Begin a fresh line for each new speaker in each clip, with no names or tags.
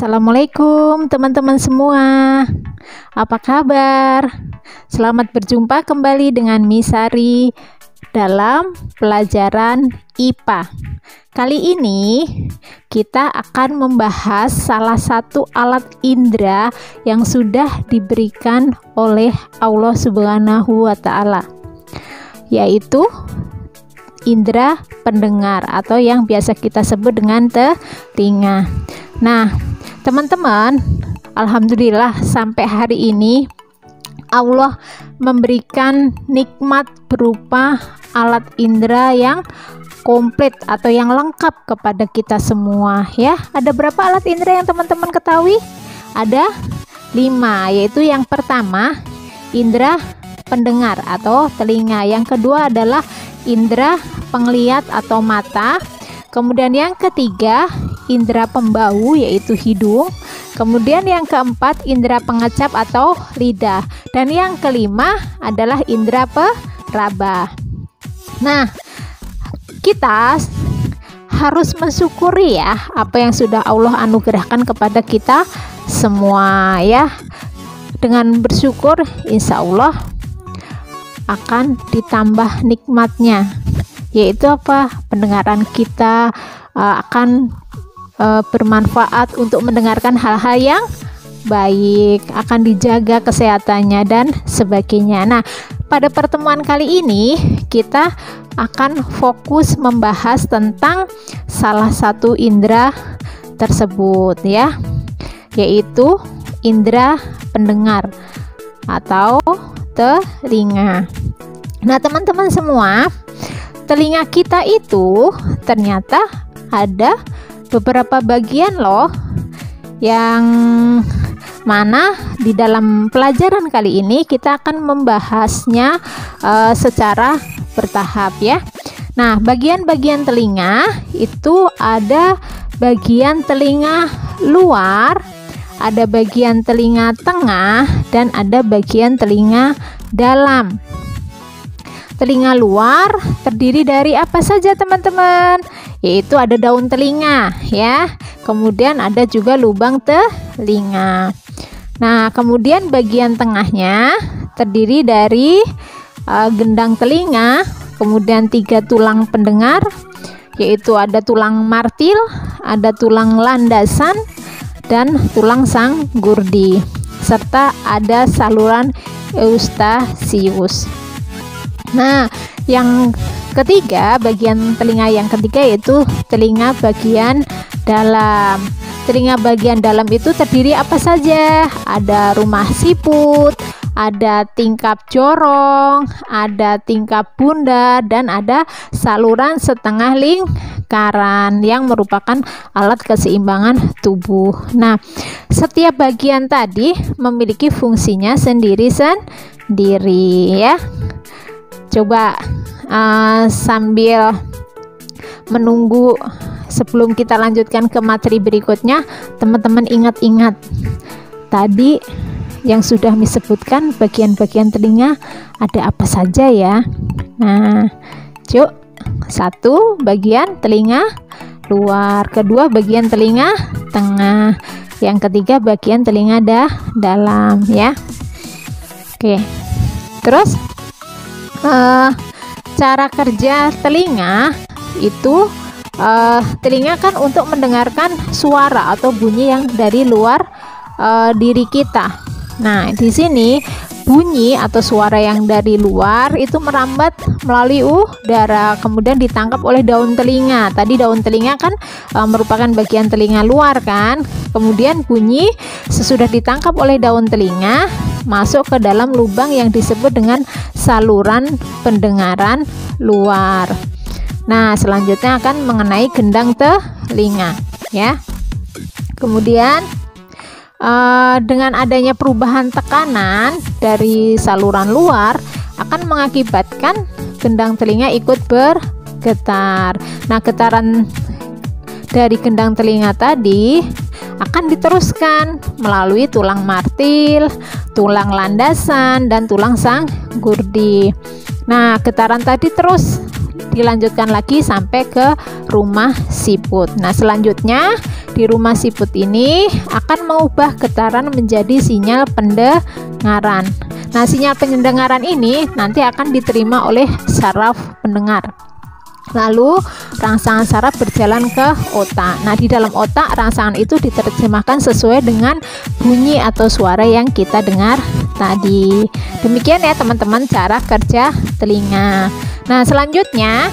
Assalamualaikum teman-teman semua Apa kabar? Selamat berjumpa kembali dengan Misari dalam pelajaran IPA Kali ini kita akan membahas salah satu alat indera yang sudah diberikan oleh Allah Subhanahu wa taala yaitu indera pendengar atau yang biasa kita sebut dengan telinga. Nah, teman-teman Alhamdulillah sampai hari ini Allah memberikan nikmat berupa alat indera yang komplit atau yang lengkap kepada kita semua ya. Ada berapa alat indera yang teman-teman ketahui? Ada lima yaitu yang pertama indera pendengar atau telinga. Yang kedua adalah indera penglihat atau mata. Kemudian yang ketiga indera pembau yaitu hidung. Kemudian yang keempat indera pengecap atau lidah dan yang kelima adalah indera peraba. Nah, kita harus mensyukuri ya apa yang sudah Allah anugerahkan kepada kita semua ya. Dengan bersyukur insya Allah akan ditambah nikmatnya yaitu apa pendengaran kita uh, akan uh, bermanfaat untuk mendengarkan hal-hal yang baik, akan dijaga kesehatannya dan sebagainya. Nah, pada pertemuan kali ini kita akan fokus membahas tentang salah satu indera tersebut ya, yaitu indera pendengar atau telinga. Nah, teman-teman semua, telinga kita itu ternyata ada beberapa bagian loh yang mana di dalam pelajaran kali ini kita akan membahasnya uh, secara bertahap ya. Nah, bagian-bagian telinga itu ada bagian telinga luar, ada bagian telinga tengah dan ada bagian telinga dalam. Telinga luar terdiri dari apa saja teman-teman? yaitu ada daun telinga ya. Kemudian ada juga lubang telinga. Nah, kemudian bagian tengahnya terdiri dari uh, gendang telinga, kemudian tiga tulang pendengar, yaitu ada tulang martil, ada tulang landasan, dan tulang sang gurdi, serta ada saluran eustasius. Nah, yang ketiga, bagian telinga yang ketiga yaitu telinga bagian dalam. Telinga bagian dalam itu terdiri apa saja? Ada rumah siput, ada tingkap jorong, ada tingkap bunda, dan ada saluran setengah lingkaran yang merupakan alat keseimbangan tubuh. Nah, setiap bagian tadi memiliki fungsinya sendiri-sendiri ya. Coba uh, sambil menunggu sebelum kita lanjutkan ke materi berikutnya teman-teman ingat-ingat. Tadi yang sudah disebutkan bagian-bagian telinga ada apa saja ya? Nah cuk satu bagian telinga. Luar kedua bagian telinga. Tengah yang ketiga bagian telinga dah dalam ya. Oke terus uh, cara kerja telinga itu uh, telinga kan untuk mendengarkan suara atau bunyi yang dari luar uh, diri kita. Nah, di sini bunyi atau suara yang dari luar itu merambat melalui udara kemudian ditangkap oleh daun telinga. Tadi daun telinga kan e, merupakan bagian telinga luar kan. Kemudian bunyi sesudah ditangkap oleh daun telinga masuk ke dalam lubang yang disebut dengan saluran pendengaran luar. Nah, selanjutnya akan mengenai gendang telinga ya. Kemudian uh, dengan adanya perubahan tekanan dari saluran luar akan mengakibatkan gendang telinga ikut bergetar. Nah, getaran dari gendang telinga tadi akan diteruskan melalui tulang martil, tulang landasan, dan tulang sang gurdi. Nah, getaran tadi terus dilanjutkan lagi sampai ke rumah siput. Nah, selanjutnya di rumah siput ini akan mengubah getaran menjadi sinyal pendengaran. Nah, sinyal pendengaran ini nanti akan diterima oleh saraf pendengar. Lalu rangsangan saraf berjalan ke otak. Nah, di dalam otak rangsangan itu diterjemahkan sesuai dengan bunyi atau suara yang kita dengar tadi. Demikian ya teman-teman cara kerja telinga. Nah, selanjutnya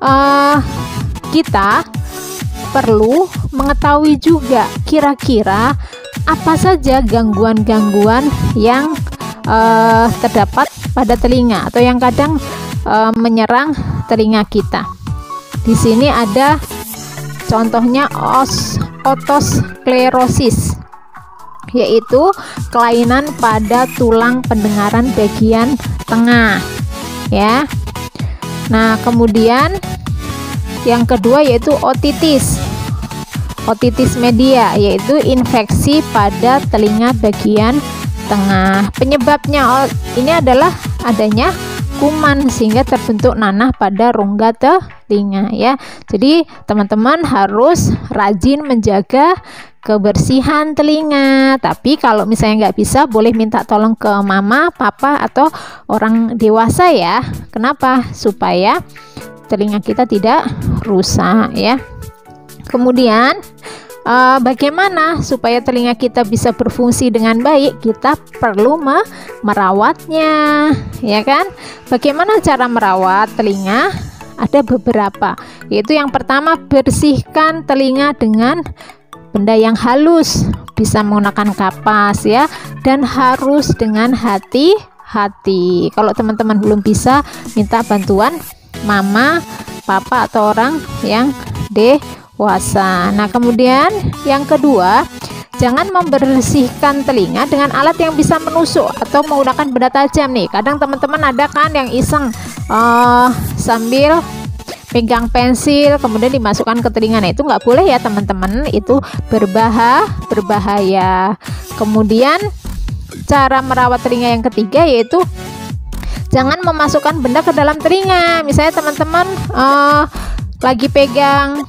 uh, kita perlu mengetahui juga kira-kira apa saja gangguan-gangguan yang uh, terdapat pada telinga atau yang kadang uh, menyerang telinga kita. Di sini ada contohnya os otosklerosis yaitu kelainan pada tulang pendengaran bagian tengah ya. Nah, kemudian yang kedua yaitu otitis. Otitis media yaitu infeksi pada telinga bagian tengah. Penyebabnya ini adalah adanya kuman sehingga terbentuk nanah pada rongga telinga ya. Jadi teman-teman harus rajin menjaga kebersihan telinga. Tapi kalau misalnya nggak bisa, boleh minta tolong ke mama, papa atau orang dewasa ya. Kenapa? Supaya telinga kita tidak rusak ya. Kemudian uh, bagaimana supaya telinga kita bisa berfungsi dengan baik kita perlu me merawatnya ya kan? Bagaimana cara merawat telinga? Ada beberapa yaitu yang pertama bersihkan telinga dengan benda yang halus bisa menggunakan kapas ya dan harus dengan hati-hati. Kalau teman-teman belum bisa minta bantuan mama papa atau orang yang deh puasa. Nah, kemudian yang kedua, jangan membersihkan telinga dengan alat yang bisa menusuk atau menggunakan benda tajam nih. Kadang teman-teman ada kan yang iseng uh, sambil pegang pensil kemudian dimasukkan ke telinga. Nah, itu nggak boleh ya teman-teman. Itu berbahaya, berbahaya. Kemudian cara merawat telinga yang ketiga yaitu jangan memasukkan benda ke dalam telinga. Misalnya teman-teman uh, lagi pegang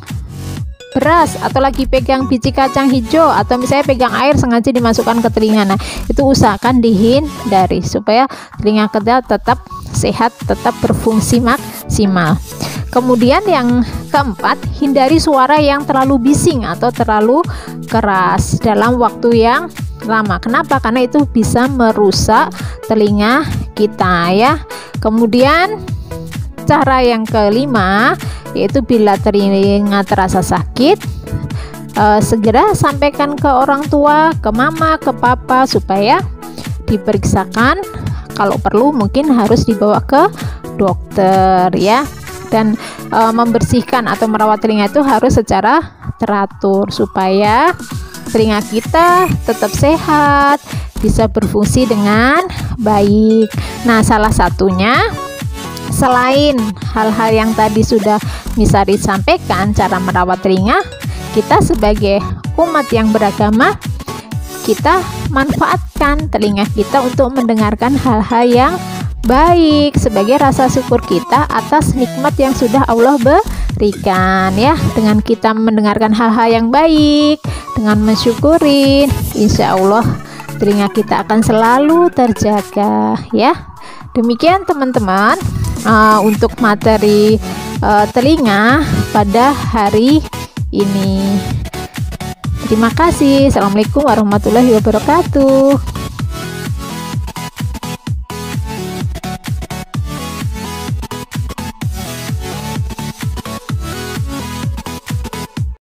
beras atau lagi pegang biji kacang hijau atau misalnya pegang air sengaja dimasukkan ke telinga. Nah itu usahakan dihindari supaya telinga kita tetap sehat tetap berfungsi maksimal. Kemudian yang keempat hindari suara yang terlalu bising atau terlalu keras dalam waktu yang lama. Kenapa? Karena itu bisa merusak telinga kita ya. Kemudian cara yang kelima yaitu bila telinga terasa sakit uh, segera sampaikan ke orang tua, ke mama, ke papa supaya diperiksakan. Kalau perlu mungkin harus dibawa ke dokter ya. Dan e, membersihkan atau merawat telinga itu harus secara teratur supaya telinga kita tetap sehat, bisa berfungsi dengan baik. Nah, salah satunya selain hal-hal yang tadi sudah Misari sampaikan cara merawat telinga, kita sebagai umat yang beragama, kita manfaatkan telinga kita untuk mendengarkan hal-hal yang baik sebagai rasa syukur kita atas nikmat yang sudah Allah berikan ya. Dengan kita mendengarkan hal-hal yang baik dengan mensyukuri insya Allah telinga kita akan selalu terjaga ya. Demikian teman-teman. Uh, untuk materi uh, telinga pada hari ini. Terima kasih. Assalamualaikum warahmatullahi wabarakatuh.